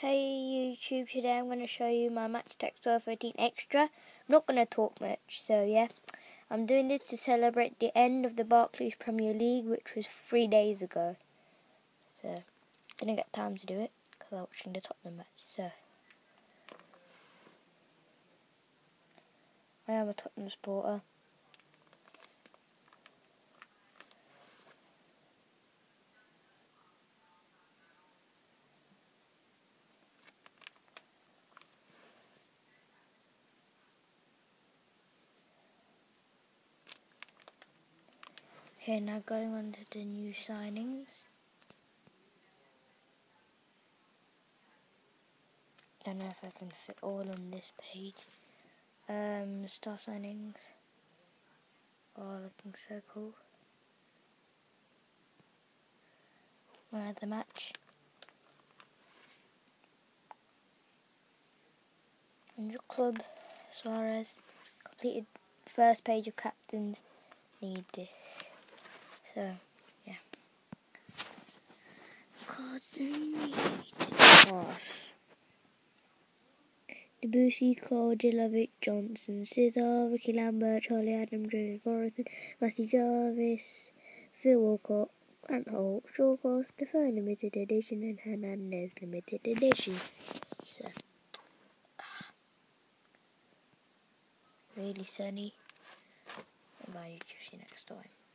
Hey YouTube, today I'm going to show you my Match Attax 1213 Extra. I'm not going to talk much, so yeah. I'm doing this to celebrate the end of the Barclays Premier League, which was three days ago. So, didn't get time to do it, because I was watching the Tottenham match, so. I am a Tottenham supporter. Okay, now going on to the new signings. I don't know if I can fit all on this page. Um, star signings. Oh, looking so cool. Of the match. And your club, Suarez. Completed first page of captains. Need this. So, yeah. Cards Gosh. Debussy, Claude, Jelavic, Johnson, Scissor, Ricky Lambert, Charlie Adam, James Morrison, Matthew Jarvis, Phil Walcott, Grant Holt, Shawcross, Defoe Limited Edition, and Hernandez Limited Edition. So, ah. really sunny. Bye, YouTube. See you next time.